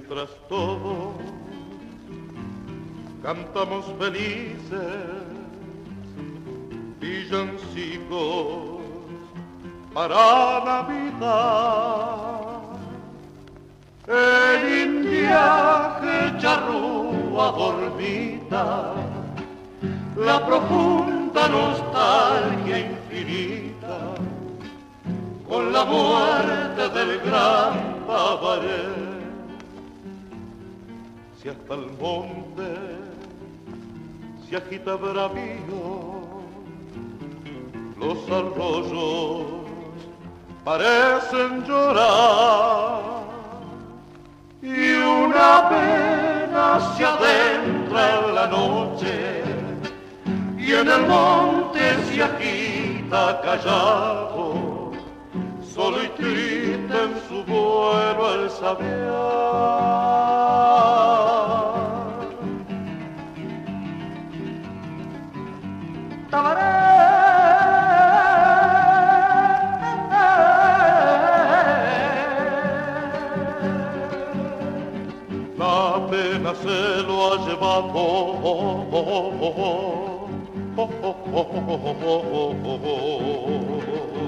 mientras todos cantamos felices villancicos para Navidad. El indiaje charrúa dormita, la profunda nostalgia infinita, con la muerte del gran Babaré. Si hasta el monte se agita bravío, los arroyos parecen llorar y una pena se adentra en la noche y en el monte se agita callado, solo y triste en su vuelo el sabiar. Se lo ha llevado.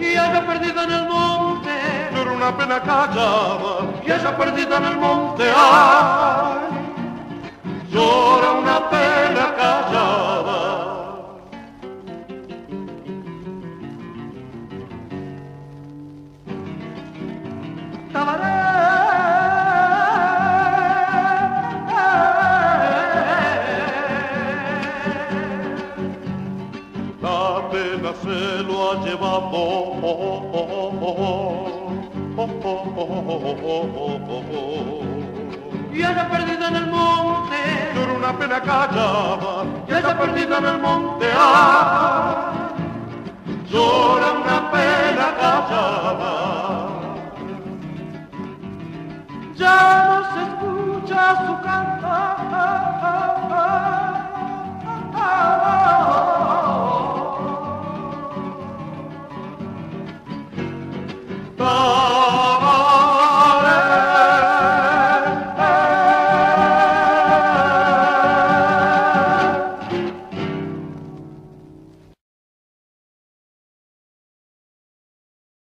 Y haya perdido en el monte, Pero una pena callada y haya perdido en el monte. Ay, llora y haya perdido en el monte, Llora una pena callada. Y haya perdido en el monte. Ay, llora una pena Oh